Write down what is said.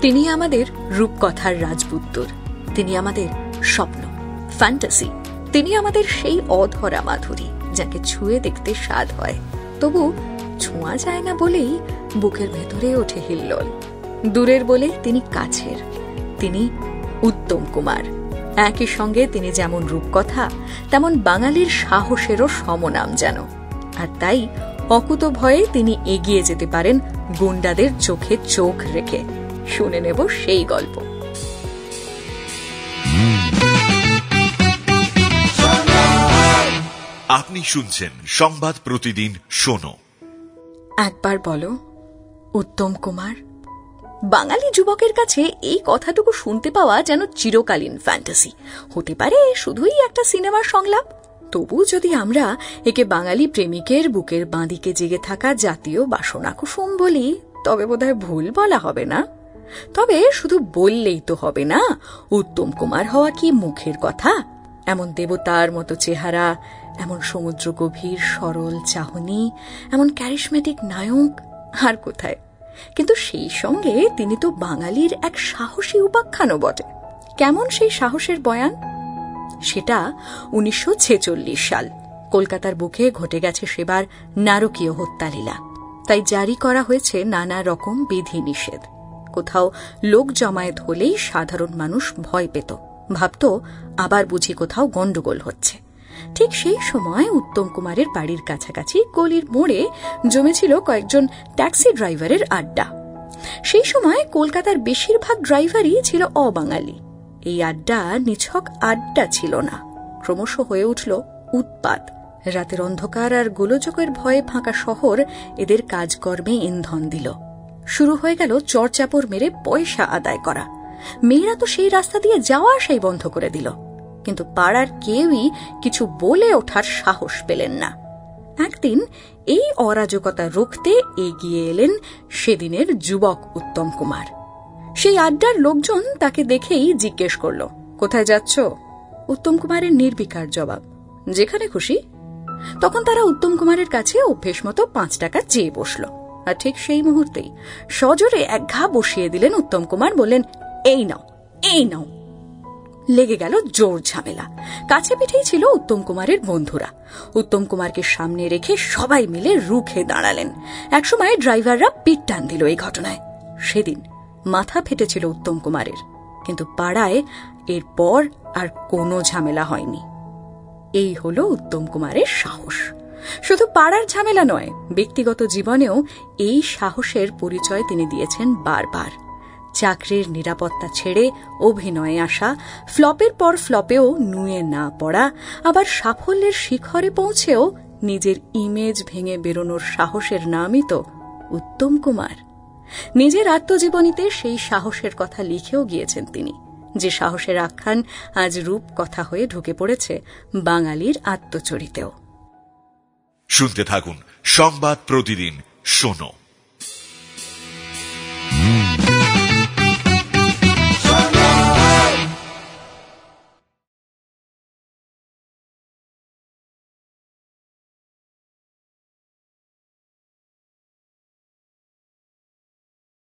তিনি আমাদের রূপকথার রাজপুত্তর। তিনি আমাদের স্বপ্ন ফ্যান্টাসি তিনি আমাদের সেই অধরা মাধুরী, যাকে ছুঁয়ে দেখতে স্বাদ হয়। তবু ছোঁয়া যায় না বলেই বুকের ভেতরে ওঠে হিল্লোল। দূরের বলে তিনি কাছের। তিনি উত্তম কুমার। একই সঙ্গে তিনি যেমন রূপকথা, তেমন বাঙালির সাহসেরও সমনাম যেন। আর তাই অকুত ভয়ে তিনি এগিয়ে যেতে পারেন গুন্ডাদের চোখে চোখ রেখে। শুনে নেব সেই গল্প। আপনি শুনছেন সংবাদ প্রতিদিন শোনো। একবার বলো উত্তম কুমার বাঙালি যুবকের কাছে এই কথাটুকু শুনতে পাওয়া যেন চিরকালীন ফ্যান্টাসি হতে পারে শুধুই একটা সিনেমার সংলাপ। তবু যদি আমরা একে বাঙালি প্রেমিকের বুকের বাঁদিকে জেগে থাকা জাতীয় বাসনা কুসুম বলি তবে বোধহয় ভুল বলা হবে না। তবে শুধু বললেই তো হবে না, উত্তম কুমার হওয়া কি মুখের কথা? এমন দেবতার মতো চেহারা, এমন সমুদ্র গভীর সরল চাহনি, এমন ক্যারিসমেটিক নায়ক, আর কোথায়? কিন্তু সেই সঙ্গে তিনি তো বাঙালির এক সাহসী উপাখ্যানও বটে। কেমন সেই সাহসের বয়ান? সেটা উনিশশো ছেচল্লিশ সাল, কলকাতার বুকে ঘটে গেছে সেবার নারকীয় হত্যালীলা। তাই জারি করা হয়েছে নানা রকম বিধি নিষেধ কোথাও লোক জমায়েত হলেই সাধারণ মানুষ ভয় পেত। ভাবত, আবার বুঝি কোথাও গন্ডগোল হচ্ছে। ঠিক সেই সময় উত্তম কুমারের বাড়ির কাছাকাছি গলির মোড়ে জমেছিল কয়েকজন ট্যাক্সি ড্রাইভারের আড্ডা। সেই সময় কলকাতার বেশিরভাগ ড্রাইভারই ছিল অবাঙালি। এই আড্ডা নিছক আড্ডা ছিল না। ক্রমশ হয়ে উঠল উৎপাত। রাতের অন্ধকার আর গোলযোগের ভয়ে ফাঁকা শহর এদের কাজকর্মে ইন্ধন দিল। শুরু হয়ে গেল চরচাপড় মেরে পয়সা আদায় করা। মেয়েরা তো সেই রাস্তা দিয়ে যাওয়া সেই বন্ধ করে দিল। কিন্তু পাড়ার কেউই কিছু বলে ওঠার সাহস পেলেন না। একদিন এই অরাজকতা রুখতে এগিয়ে এলেন সেদিনের যুবক উত্তম কুমার। সেই আড্ডার লোকজন তাকে দেখেই জিজ্ঞেস করল, কোথায় যাচ্ছ? উত্তম কুমারের নির্বিকার জবাব, যেখানে খুশি। তখন তারা উত্তম কুমারের কাছে অভ্যেস মতো পাঁচ টাকা চেয়ে বসল। আর ঠিক সেই মুহূর্তেই সজোরে এক ঘা বসিয়ে দিলেন উত্তম কুমার, বললেন, এই নাও এই নাও। লেগে গেল জোর ঝামেলা। কাছে পিঠেই ছিল উত্তম কুমারের বন্ধুরা। উত্তম কুমারকে সামনে রেখে সবাই মিলে রুখে দাঁড়ালেন। একসময় ড্রাইভাররা পিট টান দিল এই ঘটনায়। সেদিন মাথা ফেটেছিল উত্তম কুমারের, কিন্তু পাড়ায় এরপর আর কোনো ঝামেলা হয়নি। এই হল উত্তম কুমারের সাহস। শুধু পাড়ার ঝামেলা নয়, ব্যক্তিগত জীবনেও এই সাহসের পরিচয় তিনি দিয়েছেন বারবার। চাকরির নিরাপত্তা ছেড়ে অভিনয়ে আসা, ফ্লপের পর ফ্লপেও নুয়ে না পড়া, আবার সাফল্যের শিখরে পৌঁছেও নিজের ইমেজ ভেঙে বেরোনোর সাহসের নামই তো উত্তম কুমার। নিজের আত্মজীবনীতে সেই সাহসের কথা লিখেও গিয়েছেন তিনি। যে সাহসের আখ্যান আজ রূপ কথা হয়ে ঢুকে পড়েছে বাঙালির আত্মচরিতেও। শুনতে থাকুন সংবাদ প্রতিদিন শোনো।